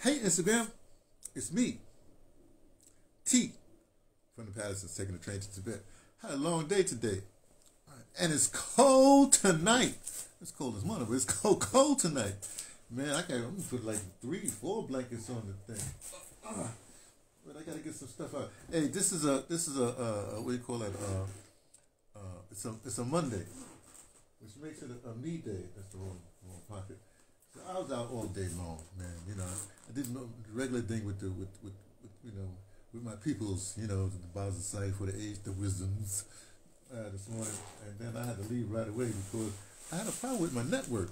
Hey, Instagram, it's me, T, from the Pattersons, taking the train to Tibet. Had a long day today, and it's cold tonight. It's cold as morning, but it's cold, cold tonight. Man, I got I'm gonna put like three, four blankets on the thing. Uh, but I gotta get some stuff out. Hey, this is a this is a uh, what do you call it? Uh, uh, it's a it's a Monday, which makes it a, a me day. That's the wrong wrong pocket. So I was out all day long, man. You know, I did the regular thing with the with, with, with you know with my peoples. You know, the Bowser Society for the age, the wisdoms. Uh, this morning, and then I had to leave right away because I had a problem with my network.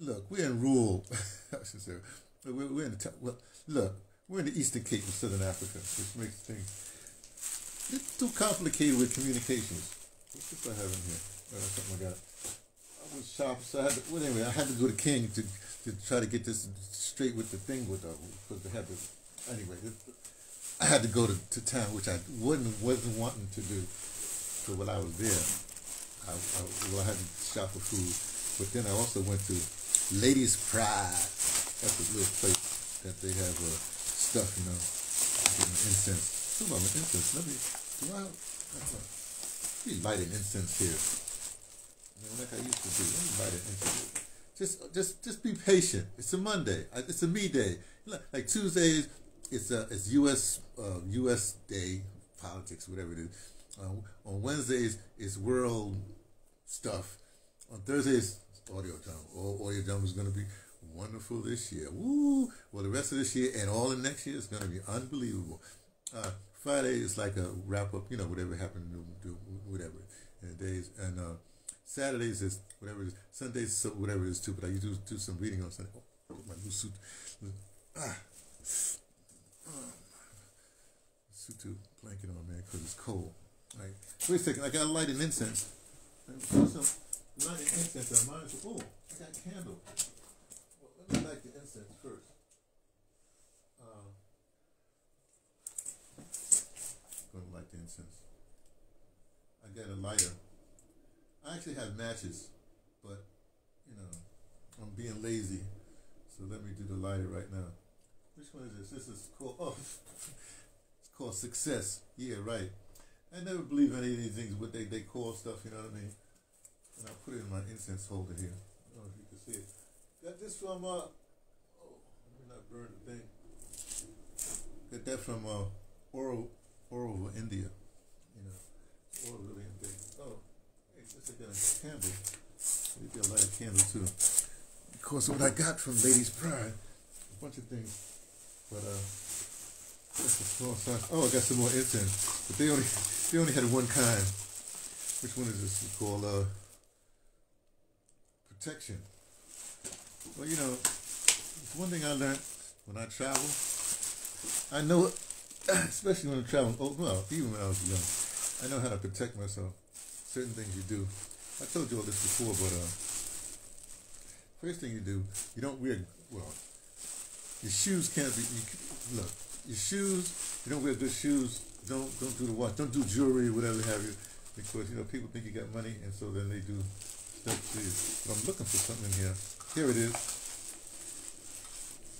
Look, we're in rural. I should say, we're, we're in the well. Look, we're in the Eastern Cape of Southern Africa, which makes things it's too complicated with communications. What's this I have in here? Oh, that's something I got. Was sharp, so I had to, well, anyway, I had to go to King to, to try to get this straight with the thing with uh, because they had to. Anyway, it, I had to go to, to town, which I wasn't wasn't wanting to do. So while I was there, I, I, well, I had to shop for food, but then I also went to Ladies Pride. That's a little place that they have uh, stuff, you know, incense. Some of them incense. Let me, do I, let me light an incense here. Like I used to do. Just, just, just be patient. It's a Monday. It's a me day. Like Tuesdays, it's a, it's U.S. Uh, U.S. Day, politics, whatever it is. Uh, on Wednesdays, it's world stuff. On Thursdays, audio drama. Oh, audio drama is going to be wonderful this year. Woo! Well, the rest of this year and all the next year is going to be unbelievable. Uh, Friday is like a wrap up, you know, whatever happened whatever the days. And uh, Saturdays is whatever it is. Sundays is whatever it is too. But I used to do some reading on Sunday. Oh, my new suit. Ah. Oh, suit to blanket on, man, because it's cold. Right. Wait a second. I got a light an incense. Some lighting incense. I might as well. Oh, I got a candle. Well, let me light the incense first. Uh, going to light the incense. I got a lighter. Actually have matches, but you know, I'm being lazy. So let me do the lighter right now. Which one is this? This is called oh, it's called success. Yeah, right. I never believe any of these things, what they, they call stuff, you know what I mean? And I'll put it in my incense holder here. I don't know if you can see it. Got this from, uh, oh, let me not burn the thing. Got that from, uh, Oro, Oro, India. You know, Oro really since a candle, maybe I'll light a candle too. Of course, what I got from Ladies Pride, a bunch of things. But, uh, that's a small size. Oh, I got some more incense. But they only, they only had one kind. Which one is this? It's called uh, protection. Well, you know, it's one thing I learned when I travel. I know, especially when I travel. Oh, well, even when I was young, I know how to protect myself. Certain things you do. I told you all this before, but uh, first thing you do, you don't wear well. Your shoes can't be. You, look, your shoes. You don't wear good shoes don't don't do the watch, don't do jewelry whatever have you, because you know people think you got money, and so then they do stuff to you. But I'm looking for something in here. Here it is.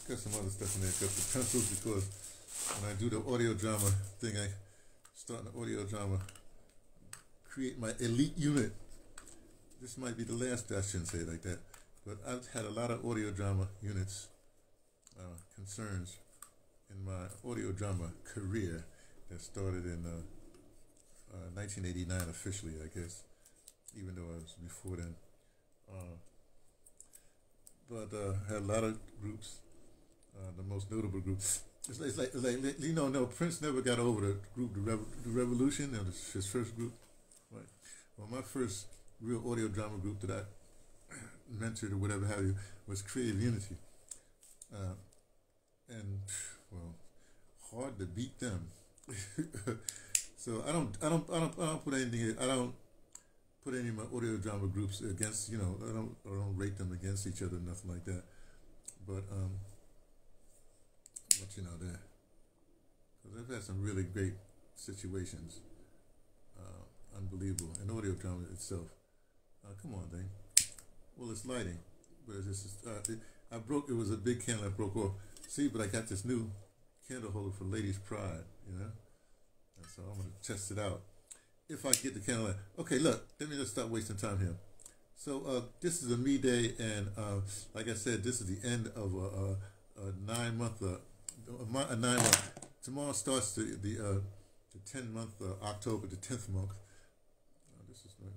Got some other stuff in there. Got the pencils because when I do the audio drama thing, I start an audio drama, create my elite unit. This might be the last. I shouldn't say it like that, but I've had a lot of audio drama units uh, concerns in my audio drama career that started in uh, uh, 1989 officially, I guess, even though I was before then. Uh, but uh, had a lot of groups. Uh, the most notable group, it's like, it's like, like, you know, no, Prince never got over the group, the, Revo- the Revolution, his first group. Right. Well, my first real audio drama group that I mentored or whatever have you was Creative Unity. Uh, and well, hard to beat them. so I don't, I don't, I don't, I don't put anything. I don't put any of my audio drama groups against. You know, I don't, I don't rate them against each other, nothing like that. But um, but you know that because I've had some really great situations, uh, unbelievable, and audio drama itself. Uh, come on, thing. Well, it's lighting, but it's just, uh, it, I broke. It was a big candle I broke off. See, but I got this new candle holder for Ladies Pride. You know, and so I'm gonna test it out. If I get the candle, light. okay. Look, let me just stop wasting time here. So uh, this is a me day, and uh, like I said, this is the end of a, a, a nine month, uh, a, a nine month. Tomorrow starts the the uh, the ten month October, the tenth month. Oh, this is not,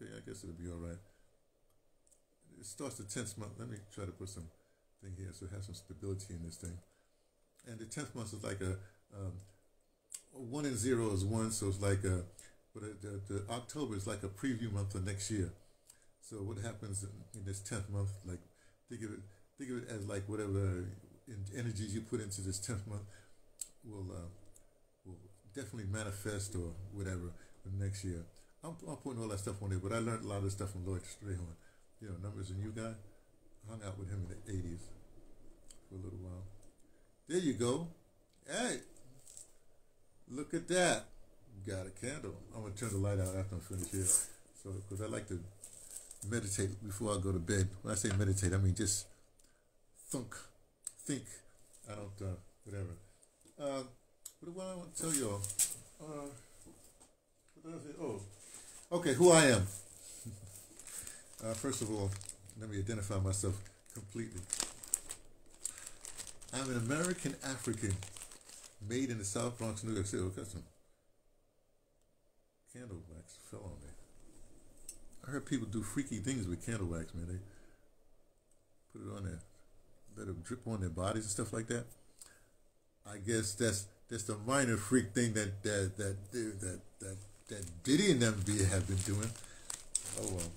okay. I guess it'll be all right. It starts the tenth month. Let me try to put some thing here so it has some stability in this thing. And the tenth month is like a um, one and zero is one, so it's like a. But the, the October is like a preview month for next year. So what happens in, in this tenth month? Like think of it, think of it as like whatever energies you put into this tenth month will uh, will definitely manifest or whatever next year. I'm, I'm putting all that stuff on there, but I learned a lot of stuff from Lloyd Strayhorn. You know, numbers and you guy. Hung out with him in the '80s for a little while. There you go. Hey, look at that. Got a candle. I'm gonna turn the light out after I'm finished here. So, because I like to meditate before I go to bed. When I say meditate, I mean just think, think. I don't, uh, whatever. Uh, what I want to tell y'all? Uh, what did I say? Oh, okay, who I am. uh, first of all, let me identify myself completely. I'm an American African made in the South Bronx, New York City. Oh, got some candle wax fell on me. I heard people do freaky things with candle wax, man. They put it on there, let it drip on their bodies and stuff like that. I guess that's that's the minor freak thing that that that that that that Diddy and them be have been doing. Oh well,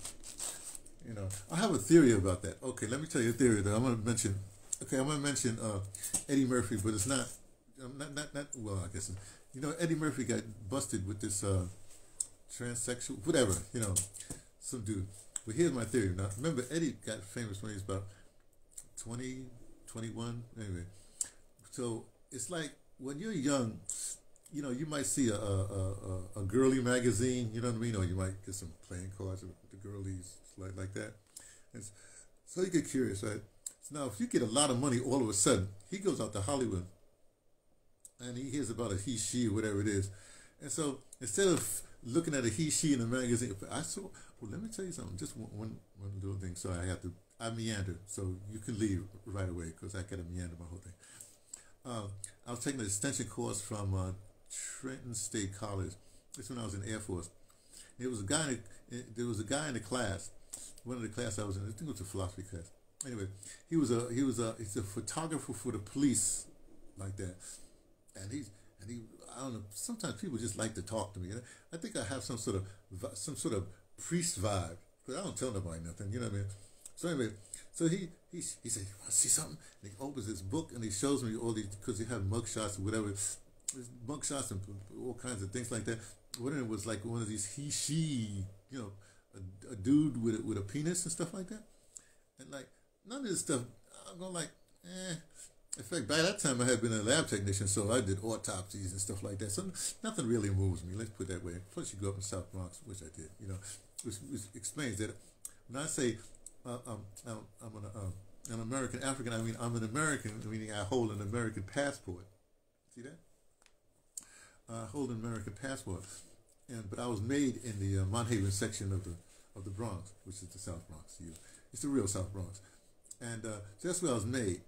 you know. I have a theory about that. Okay, let me tell you a theory that I'm to mention. Okay, I'm to mention uh, Eddie Murphy, but it's not, not not not well. I guess you know Eddie Murphy got busted with this uh, transsexual, whatever. You know, some dude. But here's my theory. Now, remember, Eddie got famous when he was about 20, 21. Anyway, so it's like when you're young, you know, you might see a, a, a, a girly magazine, you know what I mean? Or you might get some playing cards with the girlies, like, like that. And so you get curious, right? So now, if you get a lot of money all of a sudden, he goes out to Hollywood and he hears about a he, she, whatever it is. And so instead of looking at a he, she in the magazine, I saw, well, let me tell you something. Just one, one, one little thing. So I have to. I meander. So you can leave right away because I got to meander my whole thing. Uh, I was taking an extension course from uh, Trenton State College. This when I was in Air Force. It was a guy. In the, there was a guy in the class. One of the class I was in. I think it was a philosophy class. Anyway, he was a he was a he's a photographer for the police, like that, and he's and he I don't know. Sometimes people just like to talk to me. I think I have some sort of some sort of priest vibe. But I don't tell nobody nothing, you know what I mean? So anyway, so he he he said, "You want to see something?" And he opens his book and he shows me all these because he had mugshots or whatever, mugshots and all kinds of things like that. One of them was like one of these he she, you know, a, a dude with a, with a penis and stuff like that. And like none of this stuff, I'm going like, eh. In fact, by that time I had been a lab technician, so I did autopsies and stuff like that. So nothing really moves me. Let's put it that way. Plus, you grew up in South Bronx, which I did. You know, which, which explains that when I say uh, um, I'm, I'm an, uh, an American African, I mean I'm an American, meaning I hold an American passport. See that? I hold an American passport, and but I was made in the uh, section of the of the Bronx, which is the South Bronx. You, it's the real South Bronx, and uh, so that's where I was made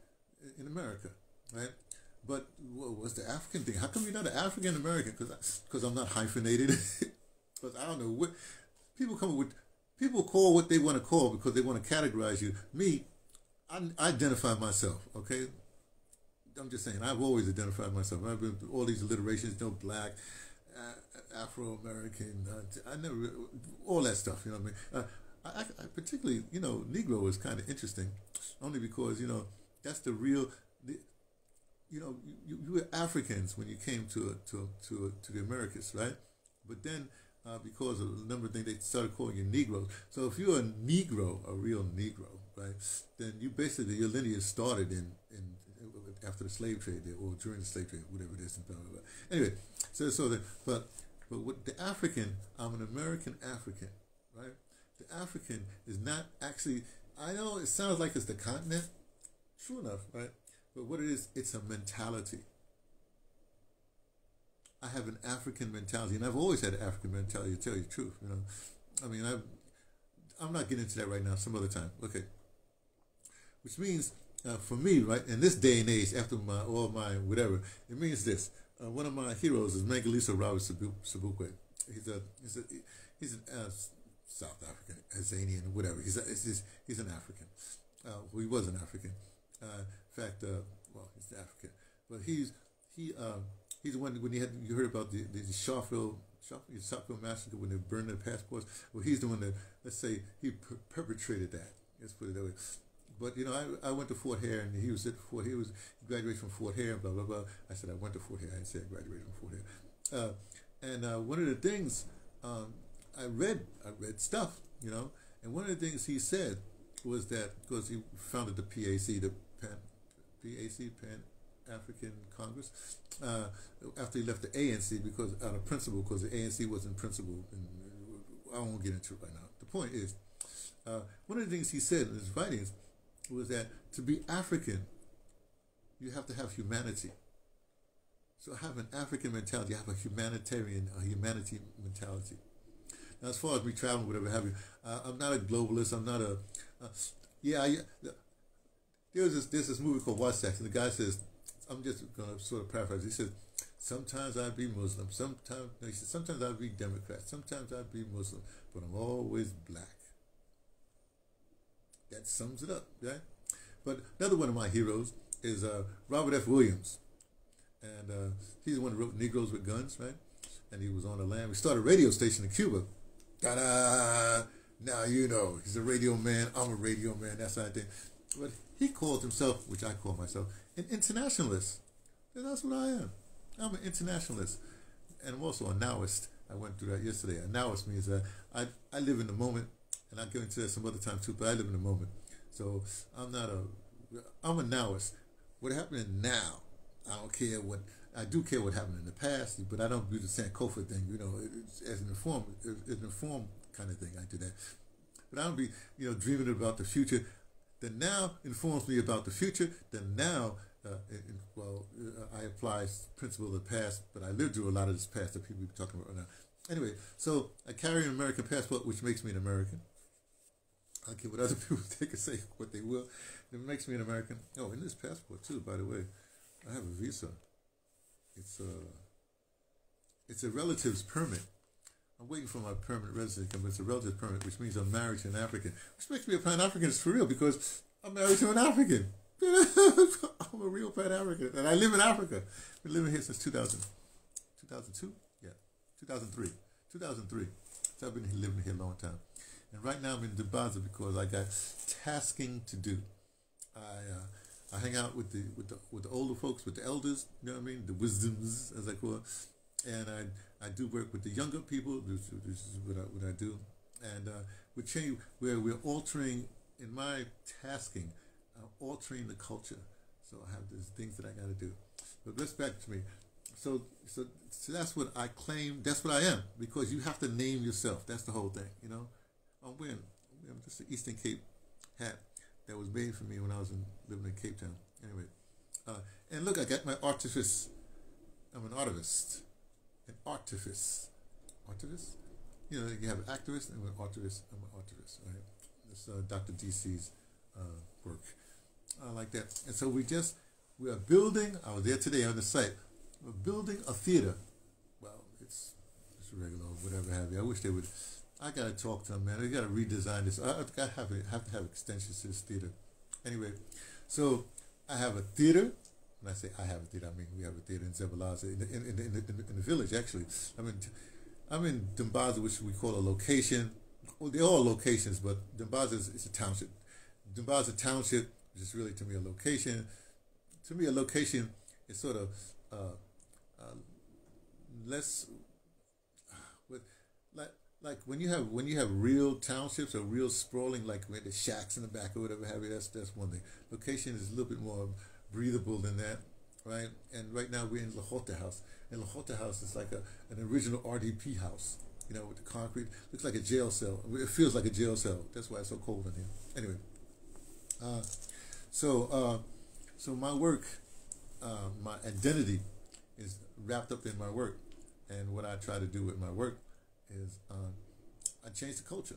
in America, right? But what was the African thing? How come you're not an African American? Because because I'm not hyphenated. Because I don't know what people come with. People call what they want to call because they want to categorize you. Me, I identify myself. Okay, I'm just saying. I've always identified myself. I've been all these alliterations, no black, uh, Afro American. Uh, I never all that stuff. You know what I mean? Uh, I, I, particularly, you know, Negro is kind of interesting, only because you know that's the real. The, you know, you, you were Africans when you came to to to to the Americas, right? But then, uh, because of a number of things, they started calling you Negroes. So if you're a Negro, a real Negro, right, then you basically your lineage started in in after the slave trade or during the slave trade, whatever it is. Blah, blah, blah. Anyway, so so the, but but with the African, I'm an American African, right? The African is not actually. I know it sounds like it's the continent, True enough, right? But what it is, it's a mentality. I have an African mentality, and I've always had an African mentality. To tell you the truth, you know, I mean, I, I'm not getting into that right now. Some other time, okay. Which means, uh, for me, right, in this day and age, after my all my whatever, it means this. Uh, one of my heroes is Mangaliso Robert Sobukwe. He's a he's a he's an uh, South African, Azanian, whatever. He's a, he's, an African. Uh, well, he was an African. Uh, in fact, uh, well, he's African, but he's he um, he's the one when you had you heard about the the, the Sharpeville Sharpeville massacre when they burned their passports. Well, he's the one that let's say he per- perpetrated that. Let's put it that way. But you know, I, I went to Fort Hare and he was at Fort. He was he graduated from Fort Hare. Blah blah blah. I said I went to Fort Hare. I didn't say I graduated from Fort Hare. Uh, and uh, one of the things um, I read, I read stuff, you know, and one of the things he said was that because he founded the PAC, the Pan, PAC, Pan African Congress, uh, after he left the ANC because out of principle, because the ANC wasn't principle, and I won't get into it right now. The point is, uh, one of the things he said in his writings was that to be African, you have to have humanity. So have an African mentality, have a humanitarian, a humanity mentality. Now, as far as me traveling, whatever have you, uh, I'm not a globalist. I'm not a, uh, yeah, I, there's this, there's this movie called Watch Sex, and the guy says, I'm just going to sort of paraphrase. He says, sometimes I'd be Muslim, sometimes, no, he said, sometimes I'd be Democrat, sometimes I'd be Muslim, but I'm always black. That sums it up, right? But another one of my heroes is uh, Robert F. Williams and uh, he's the one who wrote Negroes with Guns, right? And he was on the land. We started a radio station in Cuba. Da da! Now you know he's a radio man. I'm a radio man. That's that thing. But he called himself, which I call myself, an internationalist. And that's what I am. I'm an internationalist, and I'm also a nowist. I went through that yesterday. A nowist means that I I live in the moment, and I'll get into that some other time too. But I live in the moment, so I'm not a I'm a nowist. What happened now I don't care what I do care what happened in the past, but I don't do the Sankofa thing. You know, as an informed, as an informed kind of thing. I do that, but I don't be you know dreaming about the future. The now informs me about the future. The now, uh, well, uh, I apply principle of the past, but I lived through a lot of this past that people be talking about right now. Anyway, so I carry an American passport, which makes me an American. I will give what other people they can say what they will. It makes me an American. Oh, in this passport too, by the way. I have a visa. It's a it's a relative's permit. I'm waiting for my permanent residency, but it's a relative permit, which means I'm married to an African, which makes me a Pan Africanist for real because I'm married to an African. I'm a real Pan African, and I live in Africa. I've been living here since 2000, 2002, yeah, 2003, 2003. So I've been living here a long time. And right now I'm in Dimbaza because I got tasking to do. I uh, I hang out with the with the with the older folks, with the elders. You know what I mean? The wisdoms, as I call it. And I I do work with the younger people. This, this is what I what I do. And uh, we change where we're altering in my tasking, uh, altering the culture. So I have these things that I got to do. But let's back to me. So, so so that's what I claim. That's what I am because you have to name yourself. That's the whole thing. You know, I'm wearing I'm just an Eastern Cape hat that was made for me when I was in, living in Cape Town. Anyway, uh, and look, I got my artifice. I'm an artivist. An artifice. Artivist? You know, you have an activist and an artivist. I'm an artivist, right? This uh, Dr. DC's uh, work. I like that. And so we just, we are building, I was there today on the site, we're building a theater. Well, it's, it's regular, whatever have you. I wish they would I gotta talk to him, man. They gotta redesign this. I, I have to have to have extensions to this theater. Anyway, so I have a theater. When I say I have a theater, I mean we have a theater in Zebalaza in the, in, in, in, in the village. Actually, I'm in I'm in Dimbaza, which we call a location. Well, they're all locations, but Dimbaza is, is a township. Dimbaza Township is really to me a location. To me, a location is sort of uh, uh, less like when you have when you have real townships or real sprawling like with the shacks in the back or whatever have you that's that's one thing. Location is a little bit more breathable than that right? And right now we're in Lahota House. And Lahota House is like a, an original RDP house you know with the concrete. Looks like a jail cell. It feels like a jail cell. That's why it's so cold in here. Anyway uh, so uh, so my work, uh, my identity, is wrapped up in my work, and what I try to do with my work is um, I change the culture.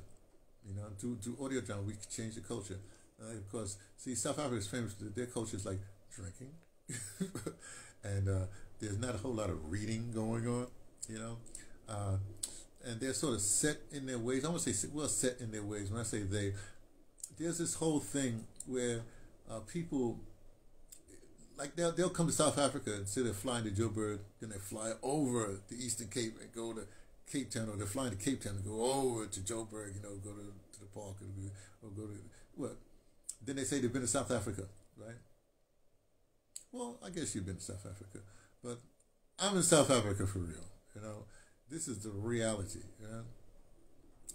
You know, through through audio drama, we change the culture. Uh, of course, see, South Africa is famous. Their culture is like drinking, and uh, there's not a whole lot of reading going on. You know, uh, and they're sort of set in their ways. I want to say well set in their ways. When I say they, there's this whole thing where uh, people like they'll they'll come to South Africa and say they're flying to Joburg, then they fly over the Eastern Cape and go to Cape Town, or they're flying to Cape Town to go over to Joburg, you know, go to, to the park or, go to what? Then they say they've been to South Africa, right? Well, I guess you've been to South Africa, but I'm in South Africa for real. You know, this is the reality. You know?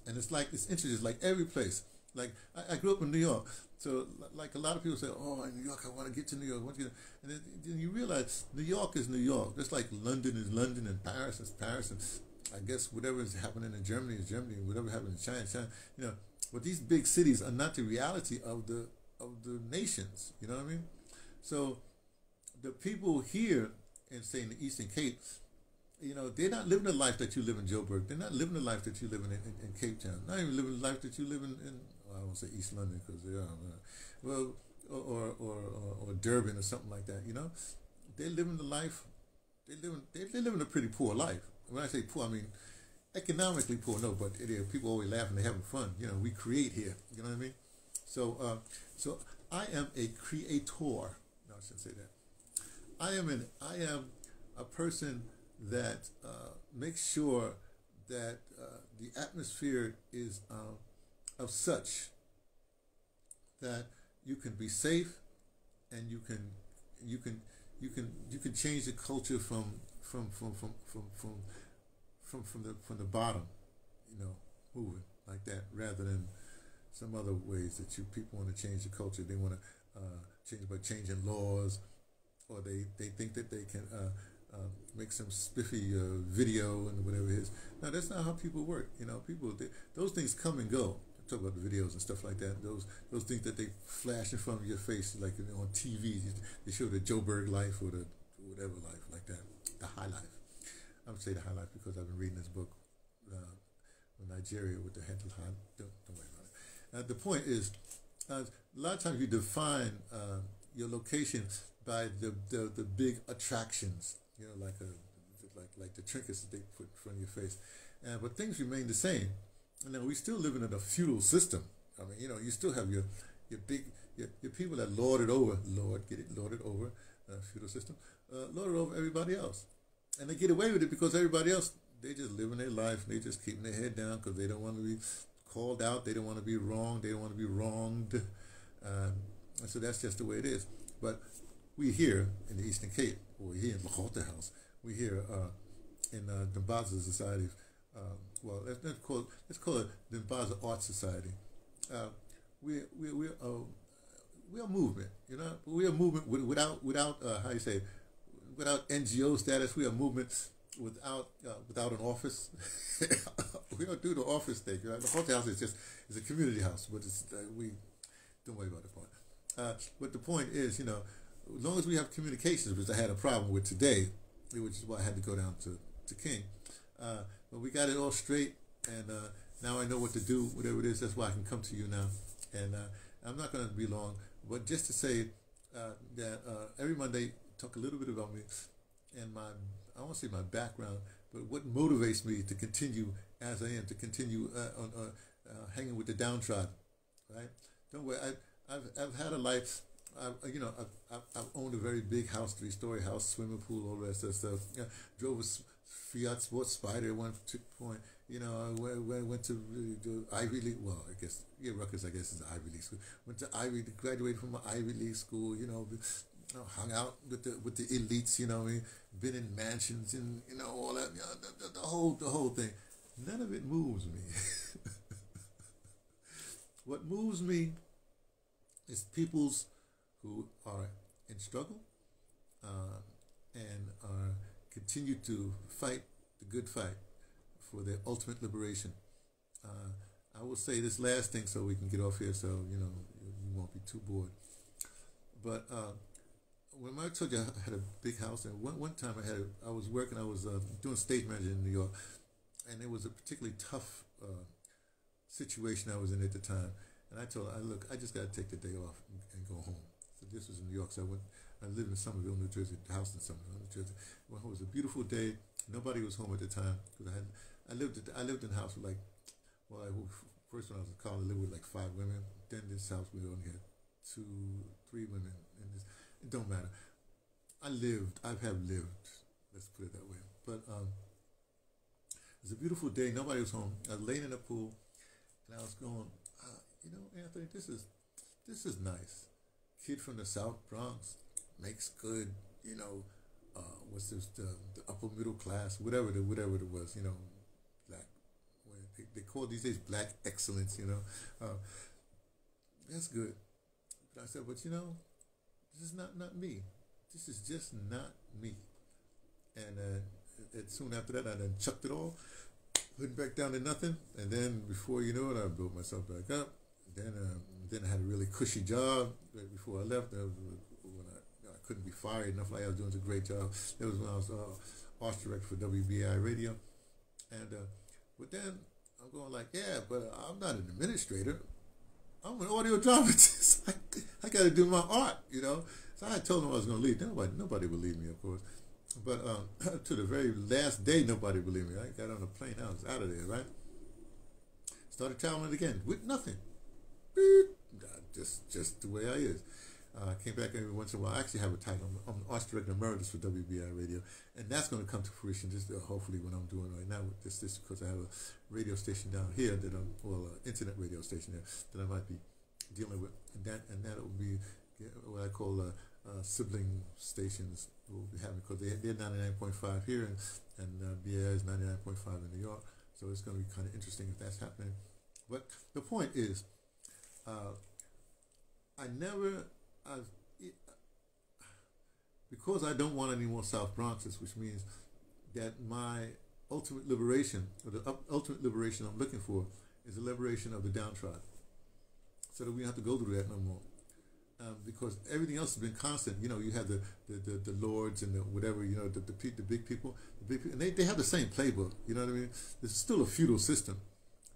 and it's like it's interesting. Like every place. Like I, I, grew up in New York, so like a lot of people say, "Oh, in New York, I want to get to New York." Want to get and then, then, you realize New York is New York. Just like London is London, and Paris is Paris, and I guess whatever is happening in Germany is Germany, whatever happened in China, China. You know, but these big cities are not the reality of the of the nations. You know what I mean? So the people here in say in the Eastern Cape, you know, they're not living the life that you live in Joburg. They're not living the life that you live in, in, in Cape Town. Not even living the life that you live in, in well, I won't say East London because they are, well, or, or, or, or Durban or something like that. You know, they're living the life. They living they they living a pretty poor life. When I say poor, I mean economically poor. No, but it, people always laughing. They're having fun. You know, we create here. You know what I mean? So, uh, so I am a creator. No, I shouldn't say that. I am an I am a person that uh, makes sure that uh, the atmosphere is uh, of such that you can be safe and you can you can you can you can change the culture from from from from from from from, from the from the bottom, you know, moving like that rather than some other ways that you people want to change the culture. They want to uh, change by changing laws, or they, they think that they can uh, uh, make some spiffy uh, video and whatever it is. Now that's not how people work. You know, people they, those things come and go. Talk about the videos and stuff like that. Those those things that they flash in front of your face, like you know, on TV. They show the Joburg life or the whatever life like that, the high life. I would say the high life because I've been reading this book, uh, Nigeria with the head high. Don't, don't worry about it. Uh, the point is, uh, a lot of times you define uh, your location by the, the, the big attractions, you know, like a like like the trinkets that they put in front of your face. And but things remain the same. And then we still living in a feudal system. I mean, you know, you still have your your big your, your people that lord it over, lord get it, lord it over, uh, feudal system, uh, lord it over everybody else, and they get away with it because everybody else they just living their life. They just keeping their head down because they don't want to be called out. They don't want to be wrong. They don't want to be wronged. Um, and so that's just the way it is. But we here in the Eastern Cape, or here in Lachota House, we here uh, in uh, the Dimbaza Society, um, well, let's, let's, call it, let's call it the Dimbaza Art Society. Uh, we we we uh, we're a movement, you know. We're a movement without without uh, how you say, without NGO status. We're a movement without uh, without an office. we don't do the office thing. You know? The hotel house is just is a community house, but it's uh, we don't worry about the point. Uh, but the point is, you know, as long as we have communications, which I had a problem with today, which is why I had to go down to to King. Uh, but we got it all straight, and uh, now I know what to do. Whatever it is, that's why I can come to you now. And uh, I'm not going to be long, but just to say that every Monday, talk a little bit about me and my I won't say my background, but what motivates me to continue as I am, to continue uh, on, uh, uh, hanging with the downtrodden, right? Don't worry, I, I've, I've had a life, I, you know, I've, I've owned a very big house, three-story house, swimming pool, all the rest of stuff. You know, drove a Fiat Sports Spider at one point. You know, I went, went to the Ivy League. Well, I guess yeah, Rutgers. I guess is Ivy League school. Went to Ivy, graduated from an Ivy League school. You know, hung out with the with the elites. You know, been in mansions and you know all that. You know, the, the, the whole the whole thing. None of it moves me. what moves me is peoples who are in struggle uh, and are continue to fight the good fight for their ultimate liberation. Uh, I will say this last thing so we can get off here so you know you won't be too bored. But uh, when I told you I had a big house, and one, one time I had, I was working, I was uh, doing stage manager in New York, and it was a particularly tough uh, situation I was in at the time. And I told her, I look, I just got to take the day off and, and, go home. This was in New York, so I went. I lived in Somerville, New Jersey, the house in Somerville, New Jersey. Well, it was a beautiful day. Nobody was home at the time because I had, I lived, at, I lived in a house with like, well, I, first when I was in college, I lived with like five women. Then this house we only had two, three women in this it don't matter. I lived. I have lived. Let's put it that way. But um, it was a beautiful day. Nobody was home. I was laying in the pool, and I was going, uh, you know, Anthony, this is this is nice. Kid from the South Bronx makes good. You know, uh, what's this? The, the upper middle class, whatever the whatever it was. You know, black. They, they call these days black excellence. You know, uh, that's good. But I said, but you know, this is not not me. This is just not me. And uh, it, soon after that, I then chucked it all, put it back down to nothing. And then before you know it, I built myself back up. Then uh, then I had a really cushy job right before I left. That was when I, I couldn't be fired enough. Like I was doing a great job. That was when I was uh, arts director for WBAI Radio. And uh, but then I'm going like, yeah, but I'm not an administrator. I'm an audio dramatist. I, I got to do my art, you know. So I told them I was going to leave. Nobody, nobody believed me, of course. But um, to the very last day, nobody believed me. I got on a plane. I was out of there, right? Started traveling again with nothing. Just, just the way I is. Uh, came back every once in a while. I actually have a title. I'm, I'm Arts Director Emeritus for WBAI Radio, and that's going to come to fruition. Just uh, hopefully what I'm doing right now with this, because I have a radio station down here that I'm, well, uh, internet radio station there that I might be dealing with, and that and that will be what I call uh, uh, sibling stations we'll be having because they, they're 99.5 here and and uh, is 99.5 in New York, so it's going to be kind of interesting if that's happening. But the point is, uh, I never I've, because I don't want any more South Bronxes, which means that my ultimate liberation, or the ultimate liberation I'm looking for, is the liberation of the downtrodden. So that we don't have to go through that no more. Um, because everything else has been constant. You know, you have the, the, the, the lords and the whatever, you know, the, the, the big people, the big people, and they, they have the same playbook. You know what I mean? It's still a feudal system.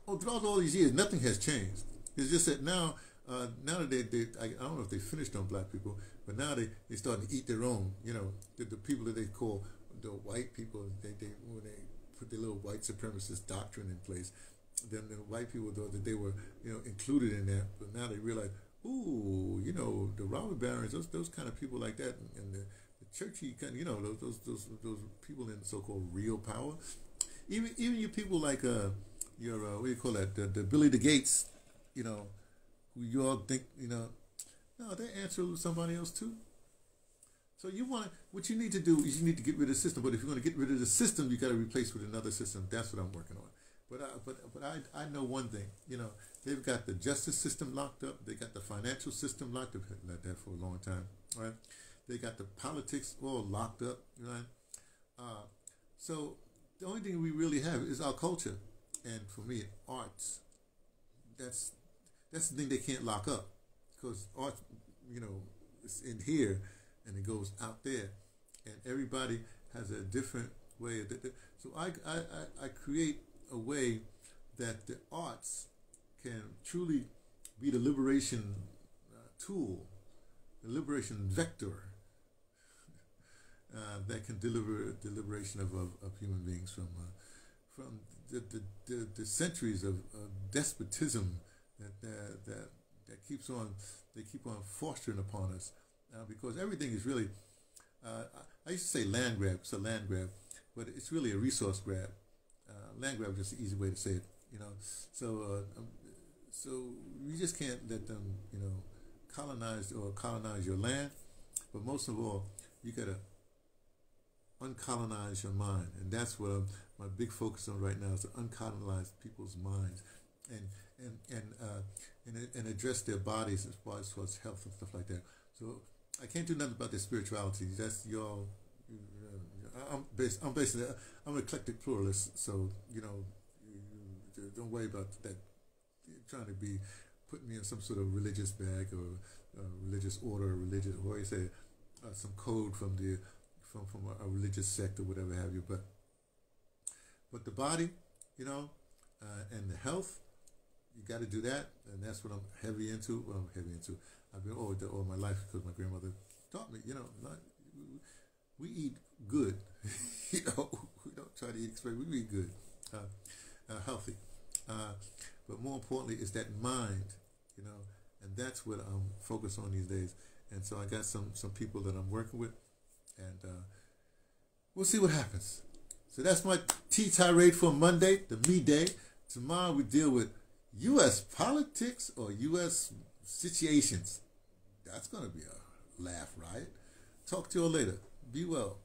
Oh, throughout all these years, nothing has changed. It's just that now uh, now that they, they I, I, don't know if they finished on black people, but now they they starting to eat their own. You know, the, the people that they call the white people, they, they when they put their little white supremacist doctrine in place, then the white people thought that they were you know included in that, but now they realize, ooh, you know, the robber barons, those those kind of people like that, and, and the, the churchy kind, of, you know, those those those, those people in so-called real power, even even you people like uh your uh, what do you call that the, the Billy the Gates, you know who you all think, you know, no, they answer to somebody else too. So you want to, what you need to do is you need to get rid of the system. But if you're going to get rid of the system, you got to replace with another system. That's what I'm working on. But I, but but I, I know one thing. You know they've got the justice system locked up. They got the financial system locked up. Like that for a long time, right? They got the politics all locked up, right? Uh, so the only thing we really have is our culture, and for me, arts. That's that's the thing they can't lock up because art, you know, it's in here and it goes out there, and everybody has a different way. Of. So I, I, I create a way that the arts can truly be the liberation uh, tool, the liberation vector uh, that can deliver the liberation of, of, of human beings from uh, from the, the, the, the centuries of, of despotism that that that, that keeps on they keep on fostering upon us uh, because everything is really uh, I used to say land grab it's a land grab but it's really a resource grab. Uh, land grab is just an easy way to say it you know? So uh, um, so you just can't let them you know colonize or colonize your land but most of all you gotta uncolonize your mind and that's what I'm, my big focus on right now is to uncolonize people's minds. And and and uh, and, and address their bodies as far as towards health and stuff like that. So I can't do nothing about their spirituality. That's your. Uh, I'm based. I'm basically. I'm an eclectic pluralist. So you know, don't worry about that. You're trying to be putting me in some sort of religious bag or uh, religious order, or religious. What you say? uh, some code from the from from a, a, religious sect or whatever have you. But but the body, you know, uh, and the health, you got to do that, and that's what I'm heavy into. Well, I'm heavy into. I've been all, all my life because my grandmother taught me. You know, not, we eat good. you know, we don't try to eat expensive. We eat good, uh, uh, healthy. Uh, but more importantly, is that mind. You know, and that's what I'm focused on these days. And so I got some some people that I'm working with, and uh, we'll see what happens. So that's my T tirade for Monday, the me day. Tomorrow we deal with U.S. politics or U.S. situations. That's gonna be a laugh, right? Talk to you later. Be well.